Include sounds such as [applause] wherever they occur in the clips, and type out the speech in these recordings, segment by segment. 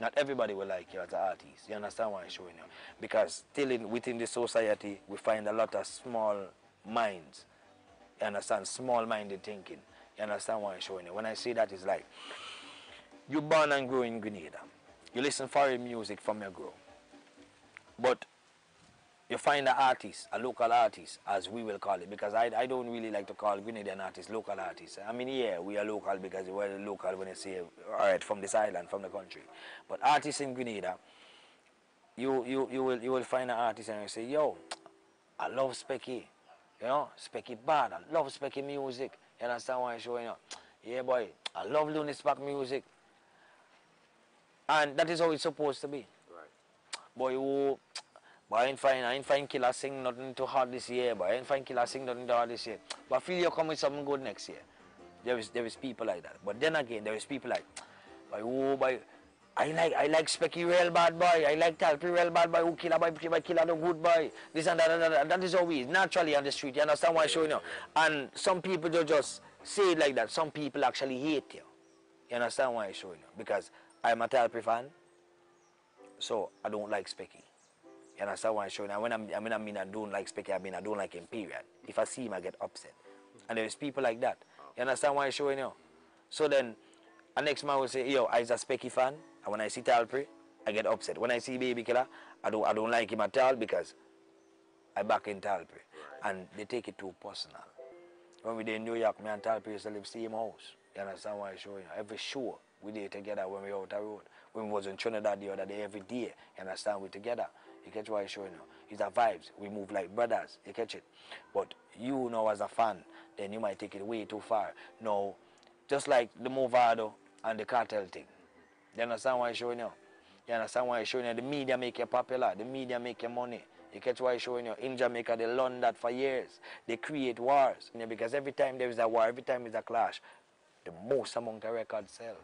Not everybody will like you as an artist. You understand why I'm showing you? Because still in, within the society, we find a lot of small minds. You understand? Small-minded thinking. You understand why I'm showing you? When I say that, it's like, you born and grow in Grenada. You listen foreign music from your grow. But you find an artist, a local artist, as we will call it, because I, I don't really like to call Grenadian artists local artists. I mean, yeah, we are local because we're local when you say, all right, from this island, from the country. But artists in Grenada, you, you, you, will, you will find an artist and you say, yo, I love Specky. You know, Specky bad. I love Specky music. You understand what I'm showing up? Yeah, boy, I love Looney Spark music. And that is how it's supposed to be. Right. Boy, you I ain't find Killa sing nothing too hard this year, ain't find Killa sing nothing too hard this year. But I feel you come with something good next year. There is there is people like that. But then again there is people like but oh boy I like I like Specky real bad boy. I like Tallpree real bad boy. Who Killa boy Killa Killa the good boy. This and that, and that, that is how we naturally on the street. You understand what I'm showing you? And some people don't just say it like that. Some people actually hate you. You understand why I'm showing you? Because I'm a Tallpree fan. So I don't like Specky. You understand what I'm showing? And when I'm, I mean, I mean, I don't like Specky, I mean, I don't like him, period. If I see him, I get upset. And there's people like that. You understand what I'm showing you? So then, a next man will say, yo, I's a Specky fan. And when I see Tallpree, I get upset. When I see Baby Killa, I don't, I don't like him at all because I back in Tallpree. And they take it too personal. When we did in New York, me and Tallpree used to live same house. You understand what I'm showing you? Every show, we did together when we out the road. When we was in Trinidad the other day, every day, you understand, we together. You catch what I'm showing you? It's the vibes. We move like brothers. You catch it? But you know as a fan, then you might take it way too far. No, just like the Mavado and the Kartel thing. You understand what I'm showing you? You understand what I'm showing you? The media make you popular. The media make you money. You catch what I'm showing you? In Jamaica, they learn that for years. They create wars. Because every time there is a war, every time there's a clash, the most among the records sell.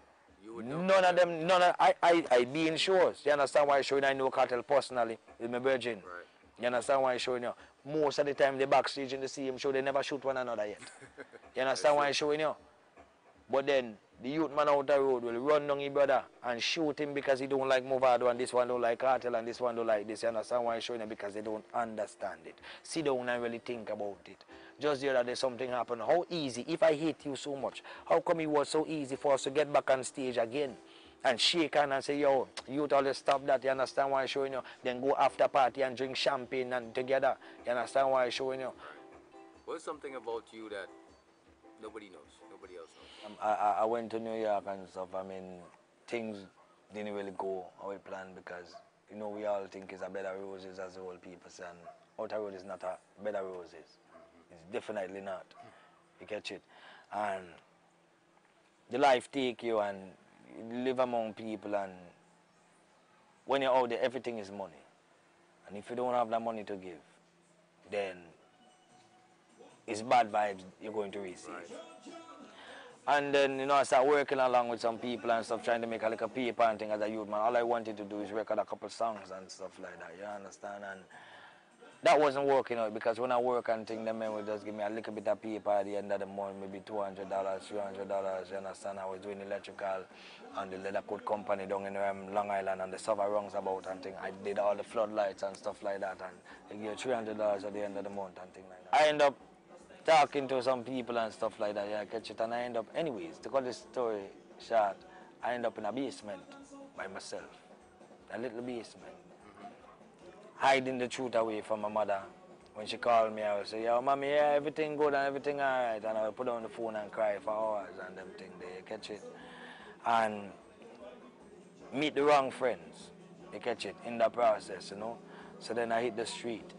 None of them, none of, I, I, I be in shows. You understand why I'm showing I know Kartel personally with my virgin. Right. You understand why I'm showing you? Most of the time they backstage in the same show, they never shoot one another yet. [laughs] You understand why I'm showing you? But then the youth man out the road will run down his brother and shoot him because he don't like Mavado and this one don't like Kartel and this one don't like this. You understand why I'm showing you? Because they don't understand it. Sit down and really think about it. Just the other day something happened. How easy, if I hate you so much, how come it was so easy for us to get back on stage again? And shake hand and say, yo, youth always stop that, you understand why I'm showing you? Then go after party and drink champagne and together. You understand why I'm showing you? What's something about you that nobody knows, nobody else knows? Um, I, I went to New York and stuff. I mean, things didn't really go how we planned because, you know, we all think it's a bed of roses as the old people say. And outer road is not a bed of roses. It's definitely not. You catch it? And the life take you and you live among people and when you're out there, everything is money. And if you don't have that money to give, then it's bad vibes you're going to receive. And then, you know, I started working along with some people and stuff, trying to make a little paper and thing as a youth man. All I wanted to do is record a couple songs and stuff like that, you understand? And that wasn't working out because when I work and thing, the men would just give me a little bit of paper at the end of the month, maybe $200, $300, you understand? I was doing electrical and the leather coat company down in um, Long Island and the I runs about and thing. I did all the floodlights and stuff like that and they give you $300 at the end of the month and thing like that. I end up talking to some people and stuff like that, yeah, I catch it, and I end up, anyways, to cut the story short, I end up in a basement by myself, a little basement, hiding the truth away from my mother. When she called me, I would say, yo, mommy, yeah, everything good and everything all right, and I would put on the phone and cry for hours and them thing there, catch it, and meet the wrong friends, you catch it, in the process, you know, so then I hit the street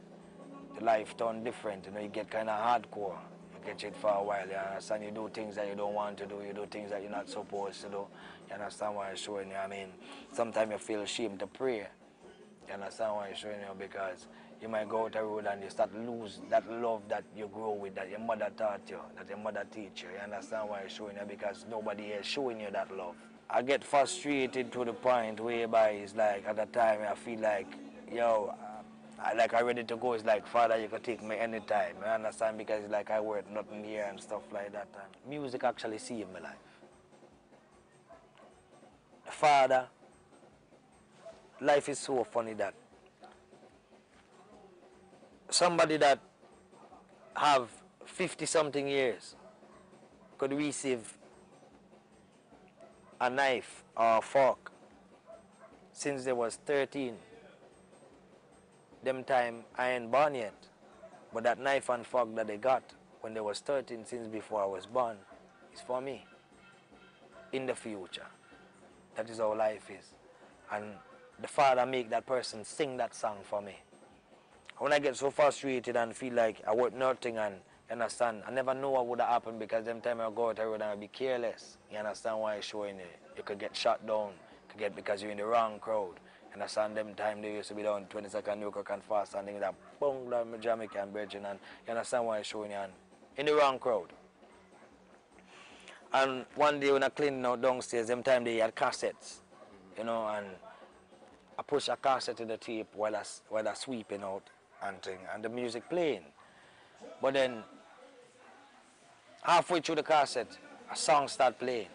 the life turn different, you know, you get kind of hardcore. You get it for a while, you understand? You do things that you don't want to do, you do things that you're not supposed to do. You understand what I'm showing you? I mean, sometimes you feel ashamed to pray. You understand what I'm showing you? Because you might go out the road and you start lose that love that you grow with, that your mother taught you, that your mother teach you. You understand why I'm showing you? Because nobody is showing you that love. I get frustrated to the point whereby it's like, at the time, I feel like, yo, Like I ready to go. It's like, Father, you can take me anytime. You understand? Because it's like I work nothing here and stuff like that. And music actually saved my life. The father life is so funny that somebody that have 50 something years could receive a knife or a fork since they was 13. Them time I ain't born yet. But that knife and fork that they got when they was 13 since before I was born is for me in the future. That is how life is. And the Father make that person sing that song for me. When I get so frustrated and feel like I work nothing and you understand, I never know what would have happened because them time I go out road and I be careless. You understand why I'm showing you? You could get shot down, you could get because you're in the wrong crowd. You understand them time they used to be down 20 second New York and fast and things that boom down Jamaican bridging and you understand why I'm showing you and in the wrong crowd. And one day when I cleaned out downstairs, them time they had cassettes, you know, and I push a cassette to the tape while I, while I sweeping out and thing, and the music playing. But then, halfway through the cassette, a song start playing.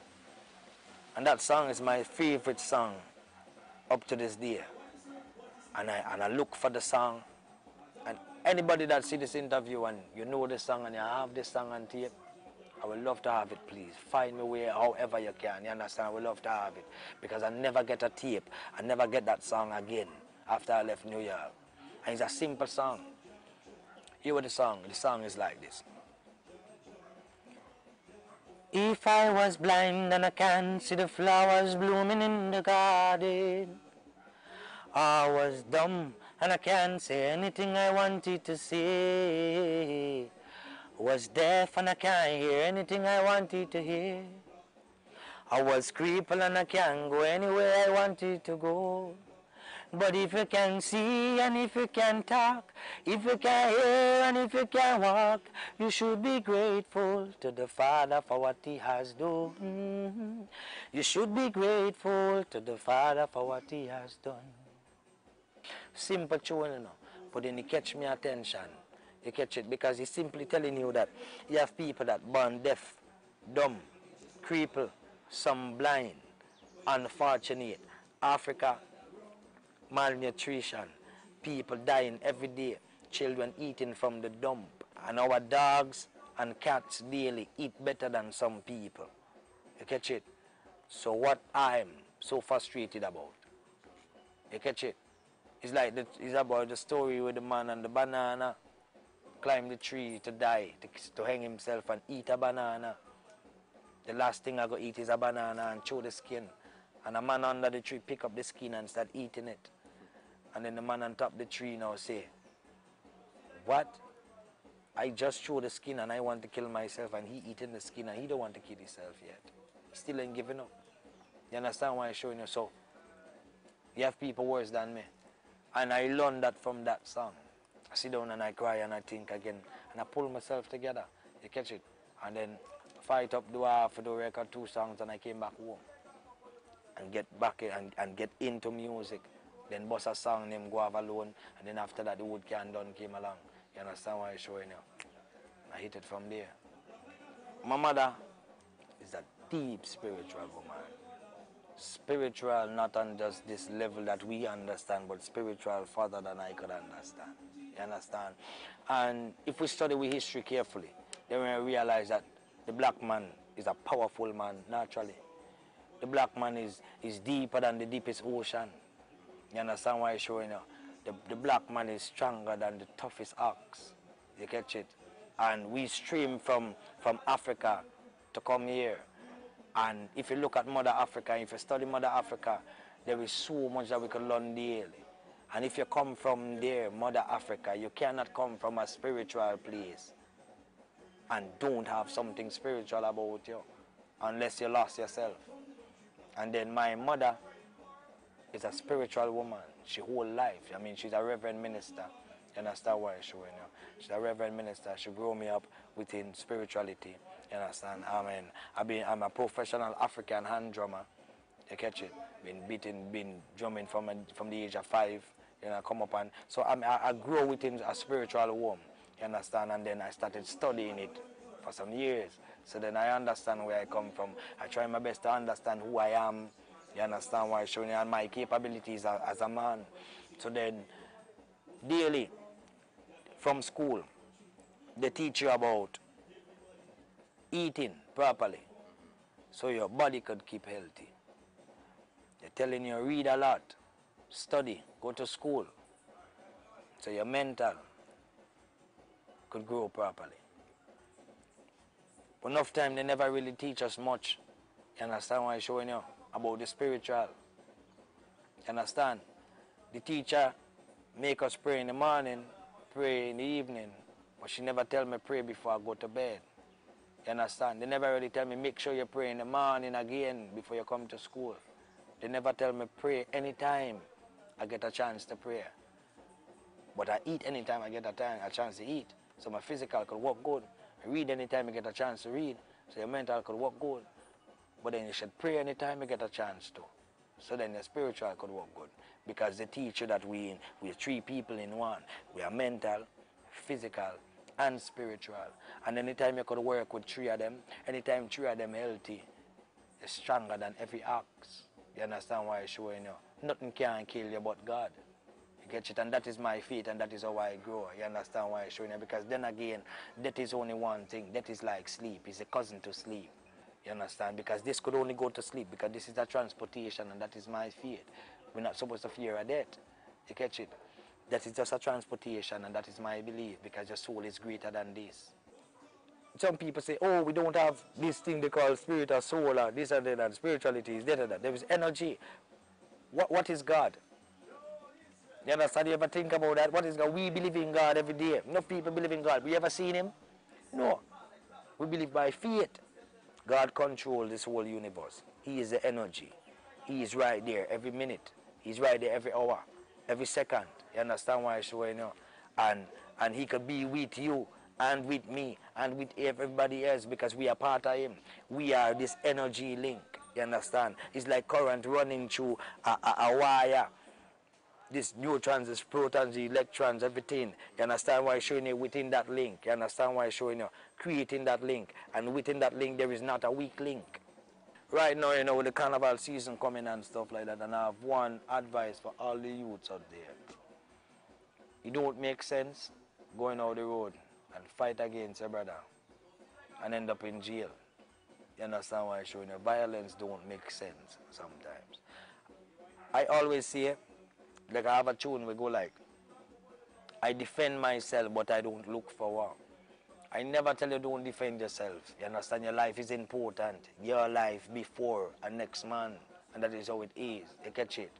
And that song is my favorite song up to this day. And I, and I look for the song, and anybody that see this interview and you know the song and you have this song on tape, I would love to have it, please. Find me where, however you can. You understand? I would love to have it. Because I never get a tape. I never get that song again after I left New York. And it's a simple song. Here what the song. The song is like this. If I was blind and I can't see the flowers blooming in the garden, I was dumb and I can't say anything I wanted to say. Was deaf and I can't hear anything I wanted to hear. I was crippled and I can't go anywhere I wanted to go. But if you can see and if you can talk, if you can hear and if you can walk, you should be grateful to the Father for what He has done. Mm-hmm. You should be grateful to the Father for what He has done. Simple tune, you know, but then it catch me attention. You catch it because he's simply telling you that you have people that born deaf, dumb, crippled, some blind, unfortunate. Africa malnutrition, people dying every day, children eating from the dump, and our dogs and cats daily eat better than some people. You catch it? So what I'm so frustrated about, you catch it? It's like the, it's about the story with the man and the banana climb the tree to die, to, to hang himself and eat a banana. The last thing I go eat is a banana and chew the skin. And a man under the tree pick up the skin and start eating it. And then the man on top the tree now say, what? I just threw the skin and I want to kill myself and he eating the skin and he don't want to kill himself yet. He still ain't giving up. You understand why I'm showing you? So, you have people worse than me. And I learned that from that song. I sit down and I cry and I think again. And I pull myself together. You catch it? And then fight up, do half, the record two songs and I came back home. And get back and, and get into music. Then bust a song named Go Have Alone. And then after that, the Wood Can Done came along. You understand why I'm showing you? I hit it from there. My mother is a deep spiritual woman. Spiritual, not on just this level that we understand, but spiritual further than I could understand. You understand? And if we study with history carefully, then we realize that the black man is a powerful man naturally. The black man is, is deeper than the deepest ocean. You understand why I'm showing you? The, the black man is stronger than the toughest ox. You catch it? And we stream from, from Africa to come here. And if you look at Mother Africa, if you study Mother Africa, there is so much that we can learn daily. And if you come from there, Mother Africa, you cannot come from a spiritual place and don't have something spiritual about you unless you lost yourself. And then my mother is a spiritual woman. She whole life. I mean, she's a reverend minister. You understand why I'm showing you? She's a reverend minister. She grew me up within spirituality. You understand? I mean, I've been, I'm a professional African hand drummer. You catch it? Been beating, been drumming from, a, from the age of five. You know, come up and so I, I, I grew within a spiritual home. You understand? And then I started studying it for some years. So then I understand where I come from. I try my best to understand who I am You understand why showing you and my capabilities as, as a man. So then, daily, from school, they teach you about eating properly so your body could keep healthy. They're telling you read a lot, study, go to school, so your mental could grow properly. But enough time they never really teach us much. You understand why I'm showing you about the spiritual. You understand? The teacher make us pray in the morning, pray in the evening, but she never tell me pray before I go to bed. You understand? They never really tell me make sure you pray in the morning again before you come to school. They never tell me pray anytime I get a chance to pray. But I eat anytime I get a, time, a chance to eat. So my physical could work good. I read anytime I get a chance to read. So your mental could work good. But then you should pray anytime you get a chance to. So then your spiritual could work good. Because they teach you that we we're three people in one. We are mental, physical, and spiritual. And anytime you could work with three of them, anytime three of them healthy, you're stronger than every ox. You understand why I'm showing you? Nothing can kill you but God. You get it? And that is my faith and that is how I grow. You understand why I'm showing you? Because then again, that is only one thing. That is like sleep. It's a cousin to sleep. You understand? Because this could only go to sleep because this is a transportation and that is my fear. We're not supposed to fear a death. You catch it? That is just a transportation and that is my belief because your soul is greater than this. Some people say, oh, we don't have this thing they call spirit or soul or this or that and spirituality is that, that. There is energy. What, what is God? You understand? You ever think about that? What is God? We believe in God every day. Enough people believe in God. We ever seen him? No. We believe by faith. God controls this whole universe. He is the energy. He is right there every minute. He's right there every hour, every second. You understand why I'm showing you? And and he could be with you and with me and with everybody else because we are part of him. We are this energy link. You understand? It's like current running through a, a, a wire. This neutrons, this protons, the electrons, everything. You understand why I'm showing you within that link? You understand why I'm showing you creating that link? And within that link, there is not a weak link. Right now, you know, with the carnival season coming and stuff like that, and I have one advice for all the youths out there. It don't make sense going out the road and fight against your brother and end up in jail. You understand why I'm showing you? Violence don't make sense sometimes. I always say, like I have a tune we go like, I defend myself but I don't look for war. I never tell you don't defend yourself. You understand your life is important. Your life before and next man. And that is how it is. You catch it.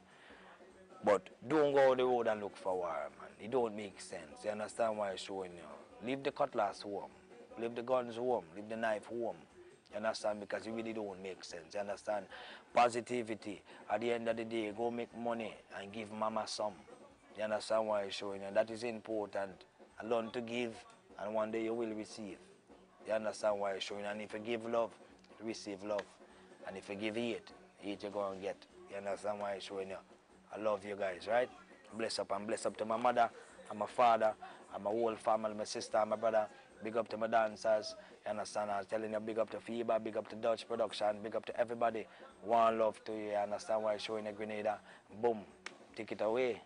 But don't go the road and look for war, man. It don't make sense. You understand why I'm showing you? Leave the cutlass home. Leave the guns home. Leave the knife home. You understand? Because it really don't make sense. You understand? Positivity. At the end of the day, go make money and give mama some. You understand why I'm showing you? That is important. Learn to give and one day you will receive. You understand why I'm showing? You? And if you give love, receive love. And if you give hate, hate you're going to get. You understand why I'm showing you? I love you guys, right? Bless up and bless up to my mother and my father and my whole family, my sister and my brother. Big up to my dancers. You understand? I was telling you, big up to FIBA, big up to Dutch Production, big up to everybody. One love to you. You understand why showing a Grenada? Boom. Take it away.